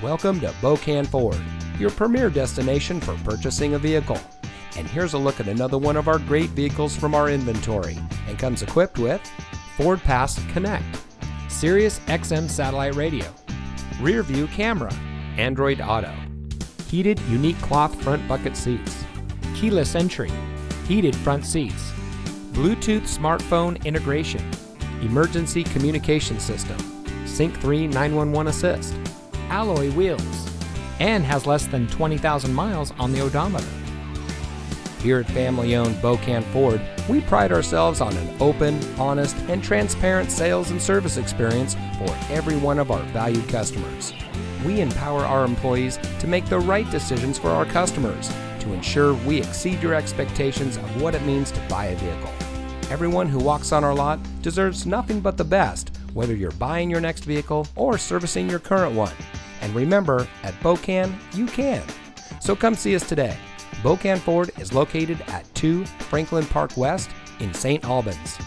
Welcome to Bokan Ford, your premier destination for purchasing a vehicle. And here's a look at another one of our great vehicles from our inventory and comes equipped with Ford Pass Connect, Sirius XM satellite radio, rear view camera, Android Auto, heated unique cloth front bucket seats, keyless entry, heated front seats, Bluetooth smartphone integration, emergency communication system, Sync 3 911 assist, alloy wheels, and has less than 20,000 miles on the odometer. Here at family owned Bokan Ford, we pride ourselves on an open, honest, and transparent sales and service experience for every one of our valued customers. We empower our employees to make the right decisions for our customers to ensure we exceed your expectations of what it means to buy a vehicle. Everyone who walks on our lot deserves nothing but the best, whether you're buying your next vehicle or servicing your current one. And remember, at Bokan, you can. So come see us today. Bokan Ford is located at 2 Franklin Park West in St. Albans.